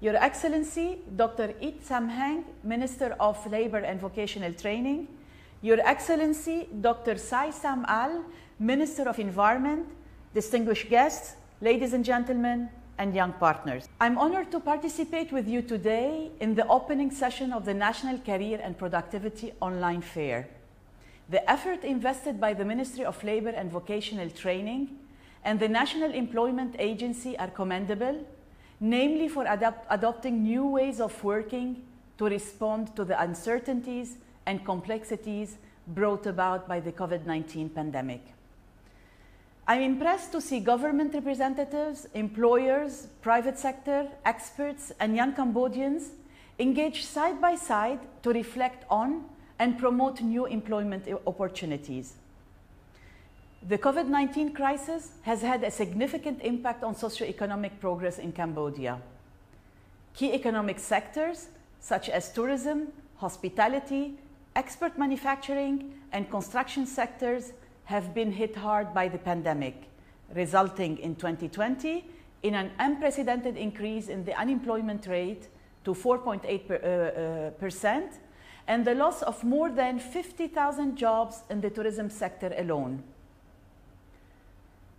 Your Excellency, Dr. Ith Samheng, Minister of Labor and Vocational Training, Your Excellency, Dr. Say Samal, Minister of Environment, distinguished guests, ladies and gentlemen, and young partners. I'm honored to participate with you today in the opening session of the National Career and Productivity Online Fair. The effort invested by the Ministry of Labor and Vocational Training and the National Employment Agency are commendable, namely for adapt adopting new ways of working to respond to the uncertainties and complexities brought about by the COVID-19 pandemic. I'm impressed to see government representatives, employers, private sector, experts, and young Cambodians engage side by side to reflect on and promote new employment opportunities. The COVID 19 crisis has had a significant impact on socioeconomic progress in Cambodia. Key economic sectors such as tourism, hospitality, export manufacturing, and construction sectors have been hit hard by the pandemic, resulting in 2020 in an unprecedented increase in the unemployment rate to 4.8 uh, uh, percent and the loss of more than 50,000 jobs in the tourism sector alone.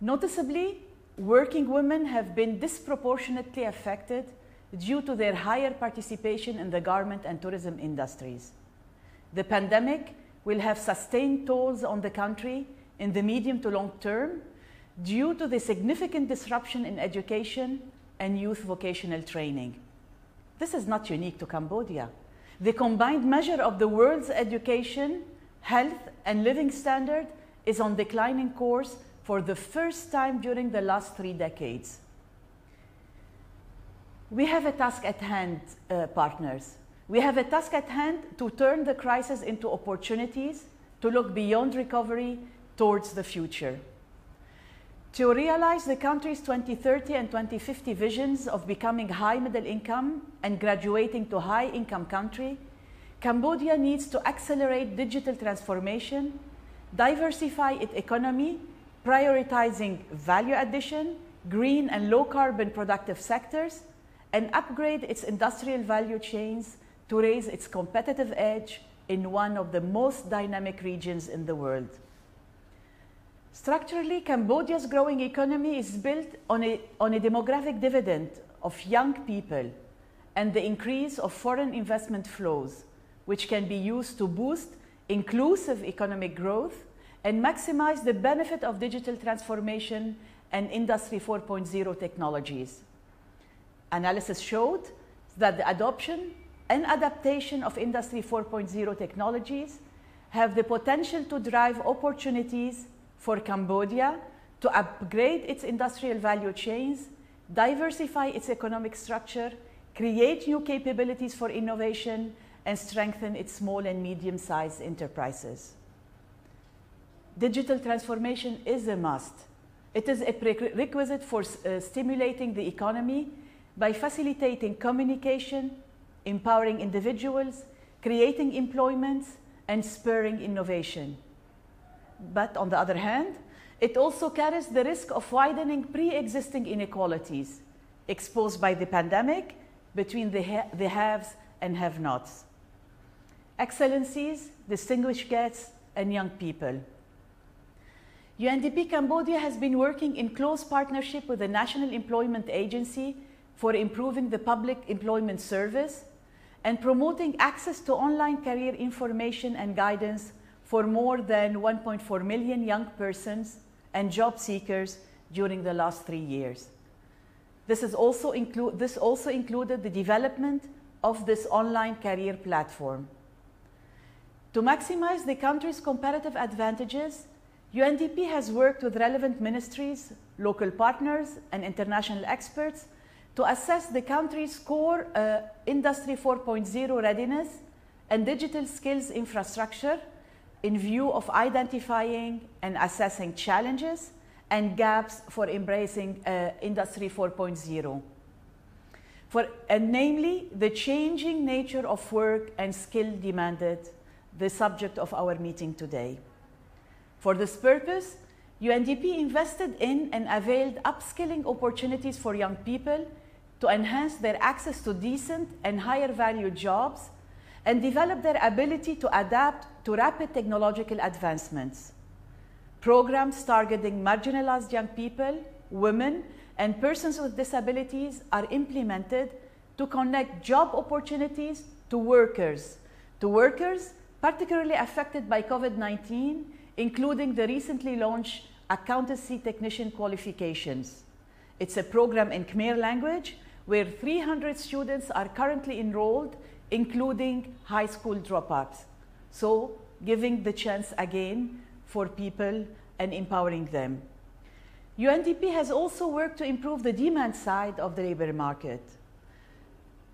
Noticeably, working women have been disproportionately affected due to their higher participation in the garment and tourism industries. The pandemic will have sustained tolls on the country in the medium to long term due to the significant disruption in education and youth vocational training. This is not unique to Cambodia. The combined measure of the world's education, health, and living standard is on declining course for the first time during the last three decades. We have a task at hand, uh, partners. We have a task at hand to turn the crisis into opportunities, to look beyond recovery towards the future. To realize the country's 2030 and 2050 visions of becoming high middle income and graduating to high income country, Cambodia needs to accelerate digital transformation, diversify its economy, prioritizing value addition, green and low carbon productive sectors, and upgrade its industrial value chains to raise its competitive edge in one of the most dynamic regions in the world. Structurally, Cambodia's growing economy is built on a, on a demographic dividend of young people and the increase of foreign investment flows, which can be used to boost inclusive economic growth and maximize the benefit of digital transformation and Industry 4.0 technologies. Analysis showed that the adoption and adaptation of Industry 4.0 technologies have the potential to drive opportunities for Cambodia to upgrade its industrial value chains, diversify its economic structure, create new capabilities for innovation, and strengthen its small and medium-sized enterprises. Digital transformation is a must. It is a prerequisite for uh, stimulating the economy by facilitating communication, empowering individuals, creating employment, and spurring innovation. But on the other hand, it also carries the risk of widening pre-existing inequalities exposed by the pandemic between the, ha the haves and have-nots. Excellencies, distinguished guests, and young people. UNDP Cambodia has been working in close partnership with the National Employment Agency for improving the public employment service and promoting access to online career information and guidance for more than 1.4 million young persons and job seekers during the last three years. This, is also this also included the development of this online career platform. To maximize the country's competitive advantages, UNDP has worked with relevant ministries, local partners, and international experts to assess the country's core uh, Industry 4.0 readiness and digital skills infrastructure in view of identifying and assessing challenges and gaps for embracing uh, Industry 4.0. For, and namely, the changing nature of work and skill demanded, the subject of our meeting today. For this purpose, UNDP invested in and availed upskilling opportunities for young people to enhance their access to decent and higher value jobs and develop their ability to adapt to rapid technological advancements. Programs targeting marginalized young people, women, and persons with disabilities are implemented to connect job opportunities to workers, to workers particularly affected by COVID-19, including the recently launched accountancy technician qualifications. It's a program in Khmer language where 300 students are currently enrolled, including high school dropouts. So giving the chance again for people and empowering them. UNDP has also worked to improve the demand side of the labor market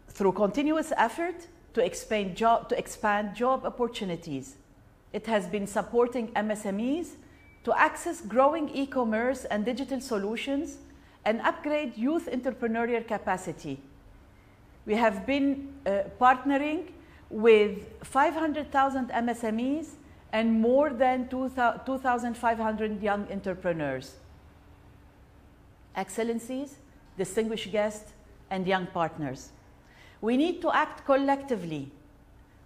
through continuous effort to expand job, to expand job opportunities. It has been supporting MSMEs to access growing e-commerce and digital solutions and upgrade youth entrepreneurial capacity. We have been uh, partnering with 500,000 MSMEs and more than 2,500 young entrepreneurs. Excellencies, distinguished guests, and young partners. We need to act collectively.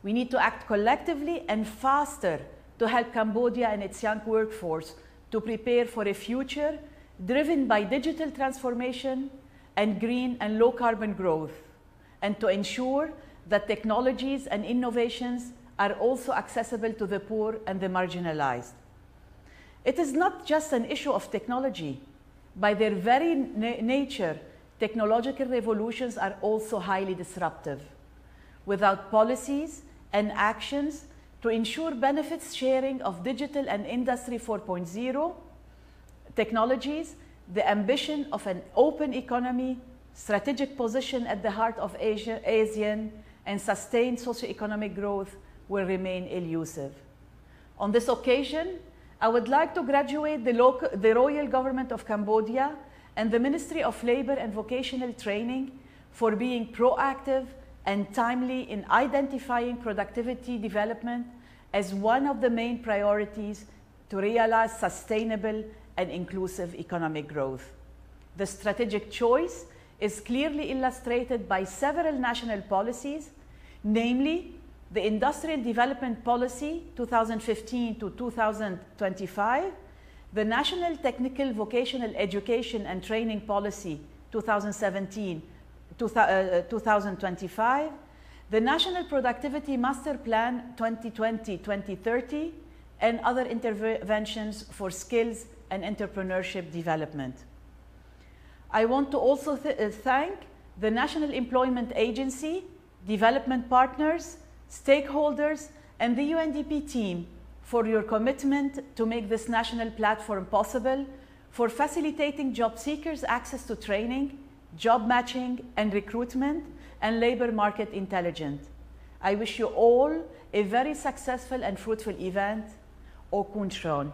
We need to act collectively and faster to help Cambodia and its young workforce to prepare for a future driven by digital transformation and green and low carbon growth, and to ensure that technologies and innovations are also accessible to the poor and the marginalized. It is not just an issue of technology. By their very na nature, technological revolutions are also highly disruptive. Without policies and actions to ensure benefits sharing of digital and industry 4.0, technologies, the ambition of an open economy, strategic position at the heart of Asia, ASEAN, and sustained socioeconomic growth will remain elusive. On this occasion, I would like to graduate the, local, the Royal Government of Cambodia and the Ministry of Labor and Vocational Training for being proactive and timely in identifying productivity development as one of the main priorities to realize sustainable and inclusive economic growth. The strategic choice is clearly illustrated by several national policies, namely the Industrial Development Policy 2015 to 2025, the National Technical Vocational Education and Training Policy 2017 2025, uh, the National Productivity Master Plan 2020-2030, and other interventions for skills and entrepreneurship development. I want to also th uh, thank the National Employment Agency, development partners, stakeholders, and the UNDP team for your commitment to make this national platform possible, for facilitating job seekers access to training, job matching and recruitment, and labor market intelligence. I wish you all a very successful and fruitful event. Okun Shon.